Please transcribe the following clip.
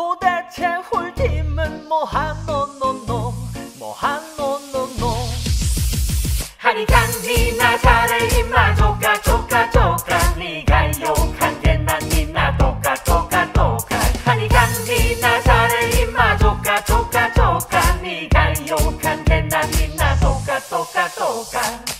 도대체 홀팀은 뭐하노노노? 뭐하노노노? 하니까 니나 잘해 임마 조카 조카 조카. 니가 욕한 게난 니나 조카 조카 조카. 하니까 니나 잘해 임마 조카 조카 조카. 니가 욕한 게난 니나 조카 조카 조카.